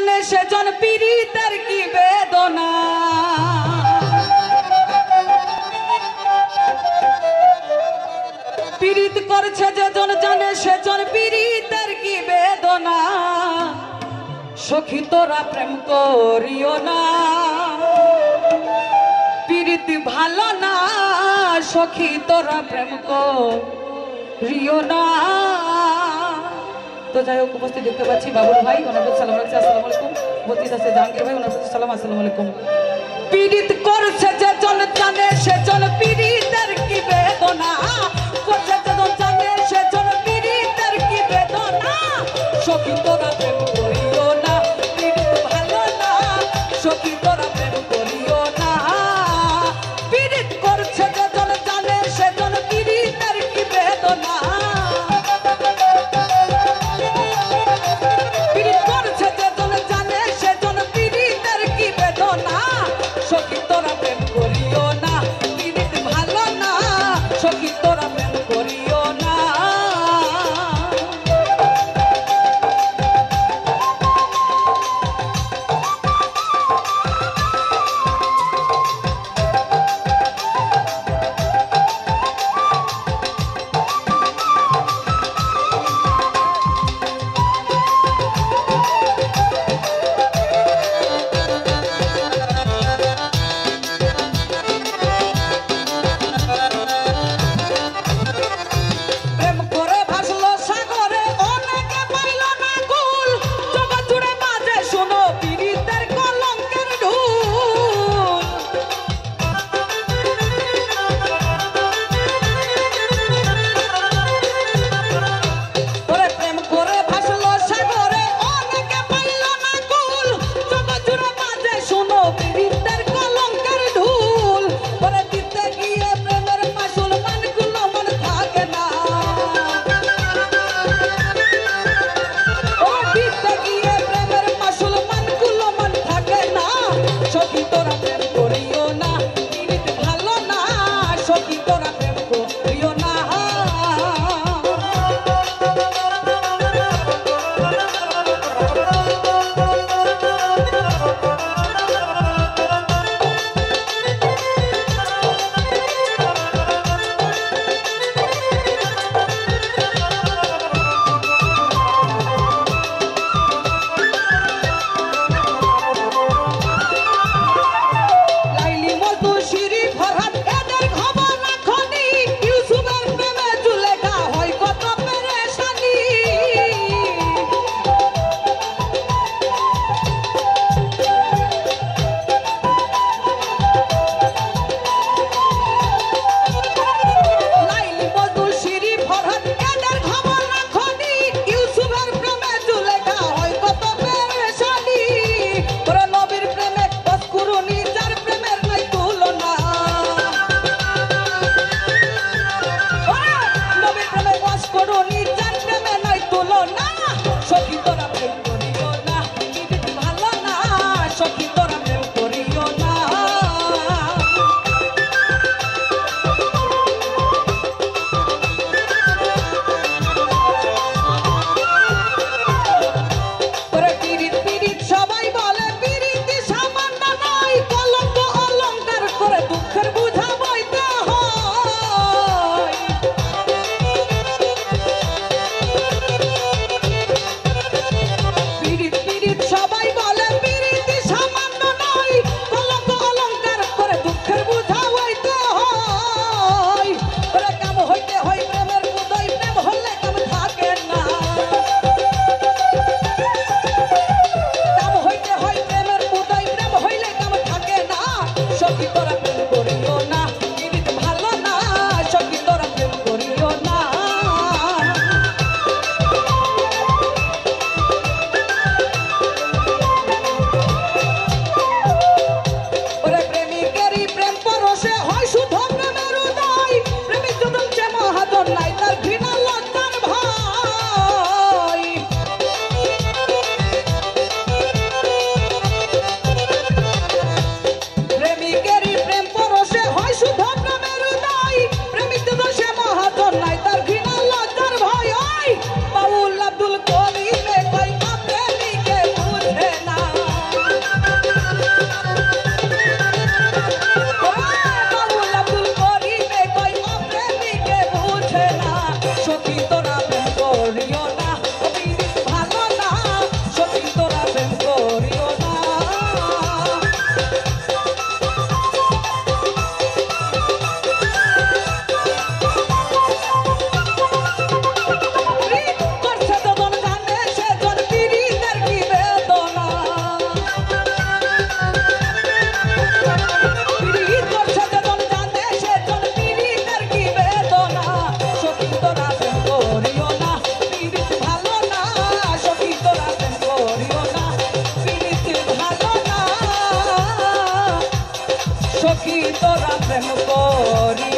জানে সেজন পীড়িতের কি বেদনা। পীড়িত করছে যেজন জানে সেজন পীড়িতের কি বেদনা। সখী তোরা প্রেম করিও না। পীড়িত ভালো না, সখী তোরা করিও না। তো যাই হোক, উপস্থিত দেখতে পাচ্ছি বাবুল ভাই ওনার প্রতি সালাম রাখছি আসসালাম আলাইকুম। বতিস আছে, জাহাঙ্গীর ভাই ওনার প্রতি সালাম, আসসালাম আলাইকুম। পীড়িত করছে যে জন জানে সে জন পীড়িতের কি বেদনা? করছে तोरा प्रेम कोरी